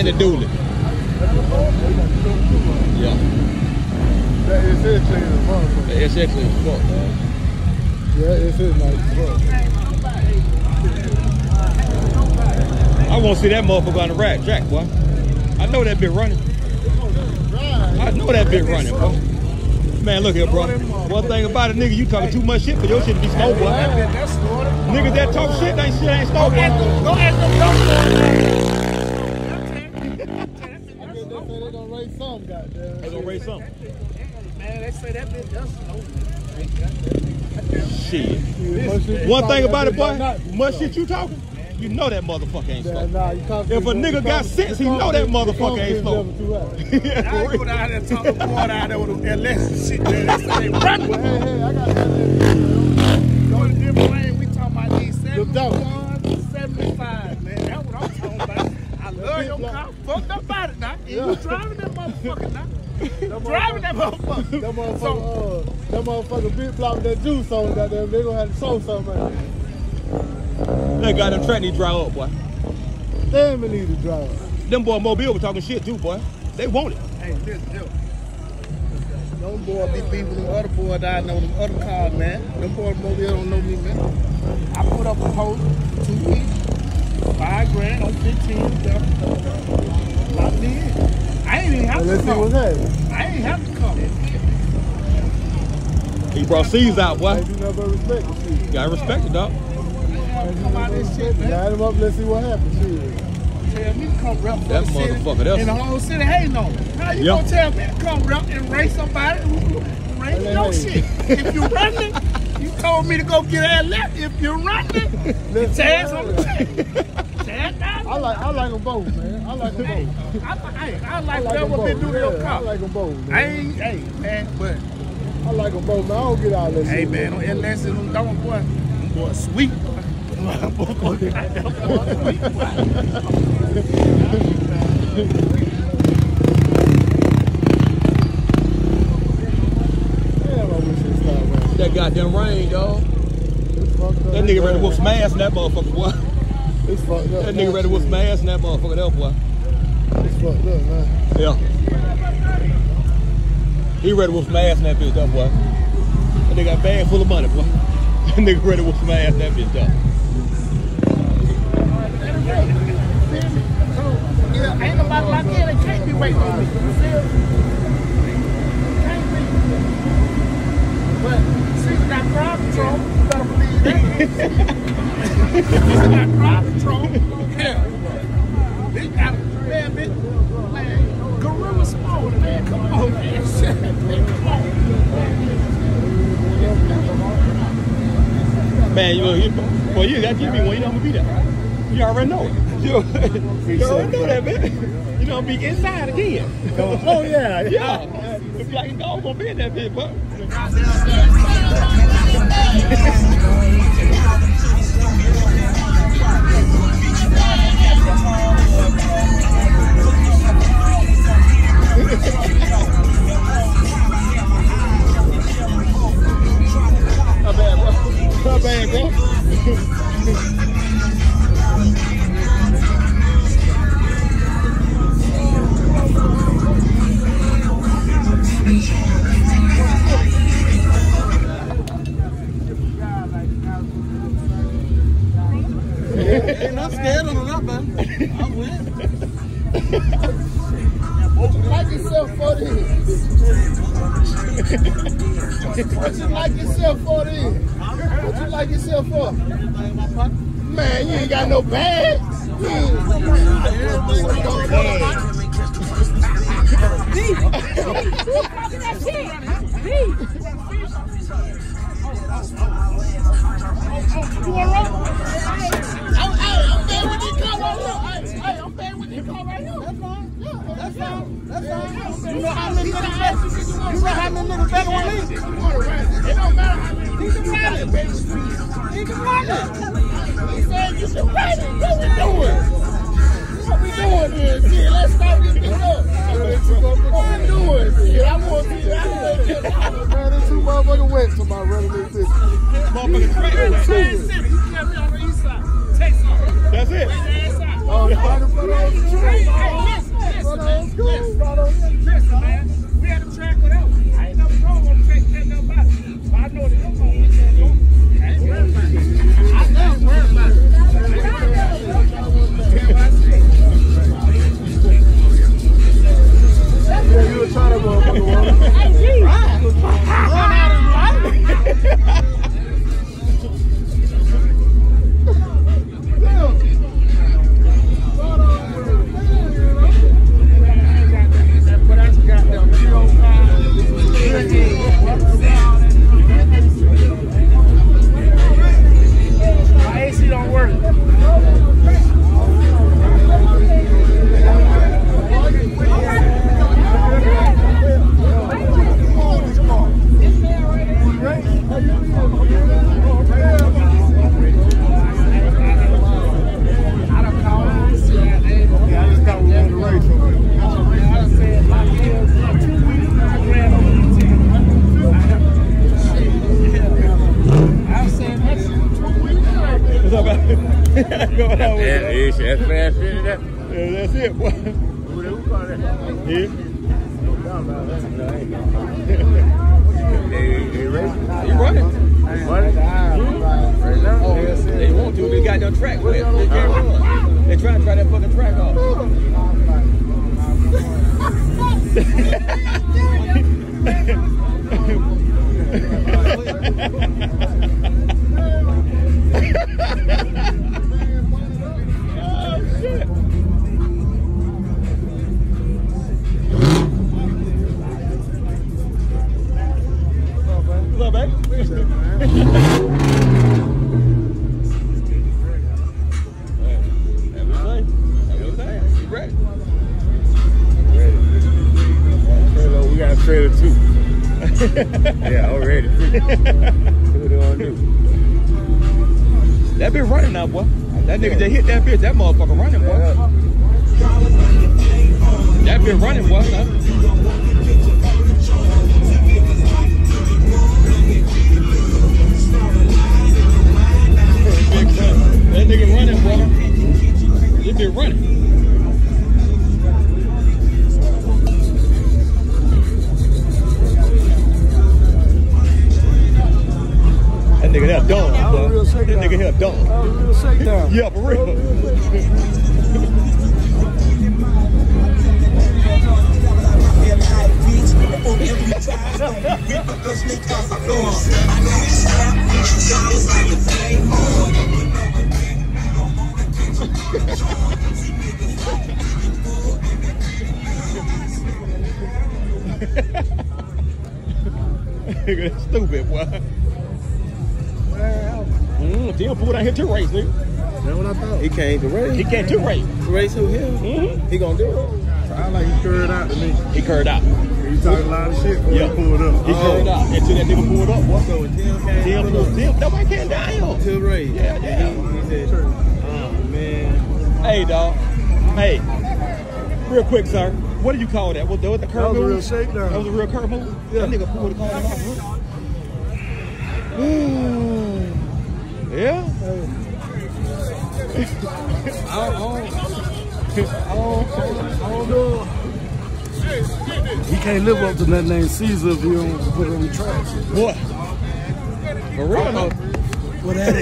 And the. Yeah. That is it, clean as. The SX is fuck, man. Yeah, it's it as fuck. I want to see that motherfucker on the rack Jack, boy. I know that bit running. I know that bit running, bro. Man, look here, bro. One thing about it, nigga, you talking too much shit, but your shit to be slow, boy. Niggas that talk shit, that shit ain't slow, Go ask them, go ask them, Shit. Yeah, much shit you One thing about it, boy, much shit you talking, you know that motherfucker ain't slow. nah, you If a nigga got sense, he know that motherfucker ain't slow. I go down there and talk to the boy there with the LS shit. Man, they say they. Hey, hey, I got that. Go to different lane. We talking about these doubt. 71, 75, man. That's what I'm talking about. I love your car. Fucked up about it now. And you driving that motherfucker now. Driving that motherfucker. That motherfucker, So, uh, that motherfucker big block with that juice on, goddamn, they gonna have to show something. man. That them track need to dry up, boy. Damn, it need to drive. Them boy Mobile was talking shit too, boy. They want it. hey, listen, yo. Them boy be beefing them other boy that I know, them other cars, man. Them boy mobile don't know me, man. I put up a post, two weeks, five grand on 15, brought C's out, boy. Ain't do nothing respect the shit. Gotta respect it, dog. I ain't have to come out this shit, man. Line him up, let's see what happens. Shit. Tell me to come rep for That the city, motherfucker, that's- And the whole city hating on me. How you Yeah. gonna tell me to come rep and race somebody who who ain't Hey, no hey. shit? If you running, you told me to go get that left. If you're running, Let's see Taz on the happens. Taz down. I like, I like them both, man. I like them Hey, both. I, I, I I like like them whatever been both. doing to your Yeah, I like them both, I man. ain't, hey, man, but I like them both, man. I don't get all that hey, shit. man, on LS and them dumb boy, them boy sweet. Them boy sweet, Damn, I wish it. That goddamn rain, dog. It's fucked up. That nigga ready to whoop some ass in that motherfucker, boy. It's fucked up. That nigga ready to whoop some ass in that motherfucker, there, boy. It's fucked up, man. Yeah. He ready to whoop some ass in that bitch, though, boy. That nigga got a bag full of money, boy. That nigga ready to whoop some ass in that bitch, though. Ain't nobody like that. They can't be waiting on me. You feel? Can't be. But since got crowd control, you better believe that. since got crowd control, yeah. Bitch got man, bitch, man, gorilla sport, man. Come on, man. Shit, man, come on. Man, you know, you, well, you got to give me one. You know I'm gonna be there. You already know it. You, you already know that, man. You know I'm be inside again. Oh, yeah. Yeah. If like dog gonna be in that bitch, but bro. What you like yourself for this? What you like yourself for? Man, you ain't got no bag. You. You right? I'm, this car right here. Hey, I'm bad with this car right here. That's fine. Yeah, that's fine. That's fine. You know how many niggas better? You know how many niggas better with me? It don't matter how many He can run it, baby. He can. He said you should run it. What we doing? What we doing here? Shit, let's start this thing up. What we doing? Shit, I want to want to Man, this two motherfucking wet to my running this. Motherfucking man? Going on with Yeah, it. that's fast shit, that. Yeah, that's it, boy. Yeah. They, they racing. You running. Running? Right now? Oh, they want to. They got their track with. They can't run. They trying to try that fucking track off. oh, Trailer, we got a trailer too. yeah, already. What they gonna do. That bitch running now, boy. That nigga just hit that bitch. That motherfucker running, boy. That bitch running, boy. Huh? That nigga running, boy. This bitch running. That nigga there done, That was a real boy. That shakedown. nigga here done. That was a real shakedown. Yeah, for real. Nigga, that's stupid, boy. Tim pulled out here to race, nigga. That's what I thought. He came to race. He can't to race. race who him? Mm-hmm. He gonna do it. Sound like he curved out to me. He curved out. He talking a lot of shit before Yeah. he pulled up. He curved out until that nigga pulled up, boy. So when Tim came Tim pulled Tim. Nobody came down. to race. Yeah, yeah. He, he said, oh man. Hey, dog. Hey, real quick, sir. What do you call that? What, what the curve That curve was a real move? shakedown. That was a real curve move? Yeah. That nigga pulled the car off. Yeah? I don't, I don't, I don't know. He can't live up to that name Caesar if you don't put on the track. What? For real, uh-huh. no? What that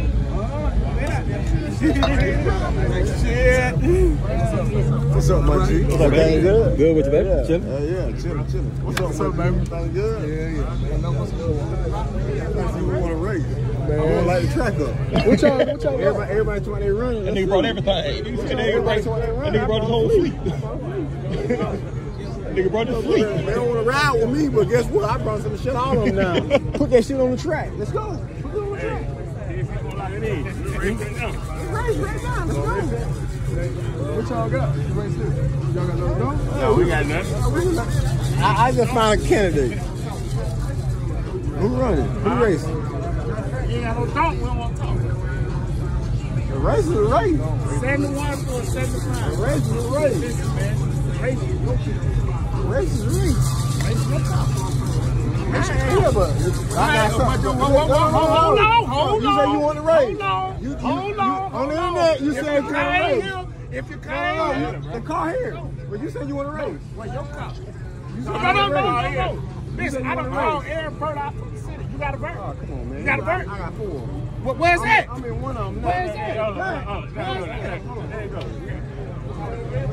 is? What's up, my G? What's up, baby? Good. Good with you, baby? Yeah, Chilling? yeah, yeah, chilling, chilling. What's up, What's up, baby? Everything good? Yeah, yeah. Man, what's going on. You want to race? Man, I want to light the track up. What y'all, what y'all, everybody, everybody talking they running. That nigga brought everything. That nigga brought, that nigga brought his whole fleet. nigga brought his They don't want to ride with me, but guess what? I brought some shit on them now. Put that shit on the track. Let's go. Put it on the track. What y'all got? Y'all got no go? No, we got nothing. I, I just found a candidate. Who running? Who racing? You ain't got no talk, we don't want to talk. The race is a race. 71 for 75. The race is a race. Man. Race is. The race is a race. Race is talk. Yeah, but I got something. Hold on, hold You on. say you want to race. Hold on. You- you- hold you- on. on the internet, you said you came race. here- If you No, came no, here, you, the car here. But you said you want to race. well, your car. You No, said no, you no, no, no, no. Listen, you I called race. Aaron Bird out from the city. You got a bird? Oh, come on, man. You got a bird? I got four. Where- Where's that? I'm in one of them. Where's that? On, on, on, hold on, there you go.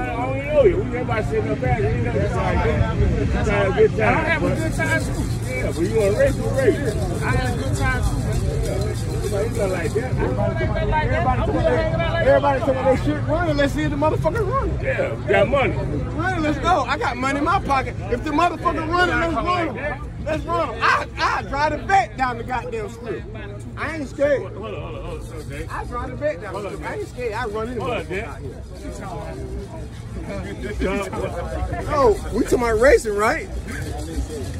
I don't know you. We everybody said nothing bad. You ain't never tried good. Just had a I have a good time too. Yeah, but you want to race, you race. I had a good time too. Not like that. I don't ain't been like that. I'm just hanging out like Everybody talking about that shit running. Let's see if the motherfucker running. Yeah, got money. Running, let's go. I got money in my pocket. If the motherfucker running, let's run 'em. Let's run 'em. I, I drive the Vette down the goddamn strip. I ain't scared. Hold on, hold on, hold on. Okay. I drive the Vette down the strip. I ain't scared. I run into Hold on, it. Dan. Oh, we talking about racing, right?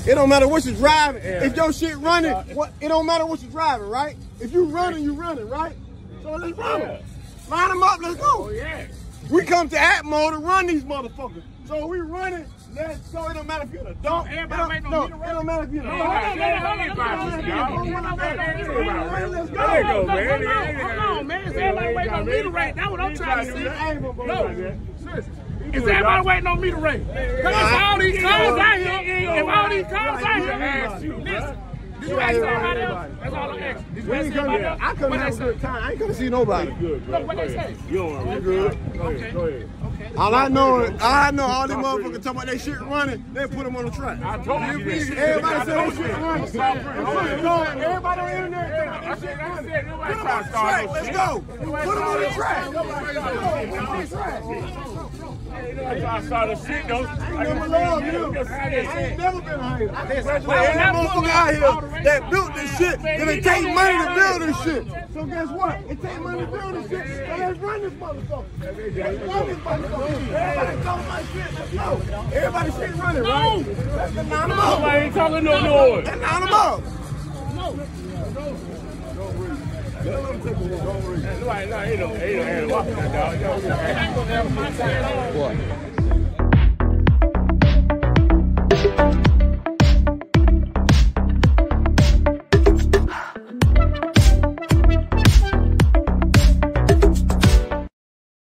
It don't matter what you're driving. If your shit running, what? It don't matter what you're driving, right? If you running, you running, right? So let's run 'em. Line them up. Let's go. Oh, yeah. We come to Atmo to run these motherfuckers. So we running. Let's go. It don't matter if you're an adult. It don't, make no it don't matter if you're an Hold on, adult. hold on, hold on, hold on, y'all. Let's There you go. go, man. Hold on, man. Is everybody waiting on me to rate? That's what I'm trying to see. No. Is everybody waiting on me to rate? Because all these cars out here, if all these cars out here, listen, did you ask somebody else? That's all I'm asking. Did you ask somebody else? I come here have a good time. I ain't to see nobody. Good, bro. Look what they say. You good. Go ahead, go ahead. All I know, all I know, all these motherfuckers talking about they shit running, they put them on the track. I told you. Everybody say they shit running. Everybody on the internet they shit running. Put them on the track. Let's go. Put them on the track. Put them on the track. I saw shit, though. I never loved you. I ain't never been a hater. I congratulate Well, every motherfucker out here that built this shit. Cause it take money to build this shit. So guess what? It take money to build this shit. So let's run this motherfucker. Let's run this motherfucker. Everybody talking my shit. Let's go. Everybody shit running, right? Let's line. Nobody ain't talking no noise. Let's line them up. Nobody, no, no, What?